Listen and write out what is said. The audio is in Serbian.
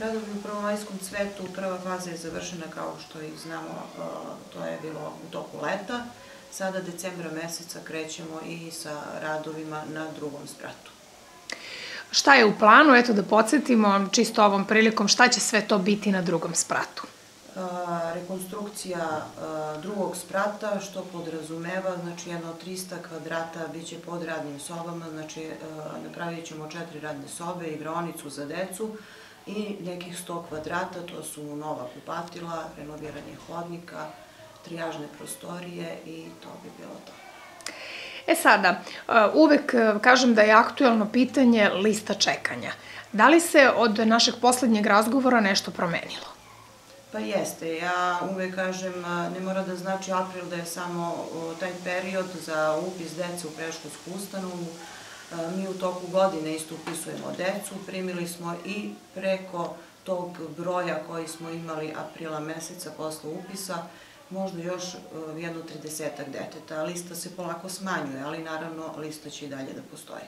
Radovi u prvomajskom cvetu, prva faza je završena kao što i znamo, to je bilo u toku leta. Sada decembra meseca krećemo i sa radovima na drugom spratu. Šta je u planu? Eto da podsjetimo čisto ovom prilikom šta će sve to biti na drugom spratu. Rekonstrukcija drugog sprata, što podrazumeva, znači jedno 300 kvadrata biće pod radnim sobama, znači napravit ćemo četiri radne sobe, igronicu za decu, i nekih 100 kvadrata, to su nova kupatila, renoviranje hodnika, trijažne prostorije i to bi bilo to. E sada, uh, uvek uh, kažem da je aktuelno pitanje lista čekanja. Da li se od našeg poslednjeg razgovora nešto promenilo? Pa jeste, ja uvek kažem, uh, ne mora da znači april da je samo taj period za upis dece u preškolsku ustanovu, Mi u toku godine isto upisujemo decu, primili smo i preko tog broja koji smo imali aprila meseca posle upisa, možda još jedno tridesetak deteta. Lista se polako smanjuje, ali naravno lista će i dalje da postoji.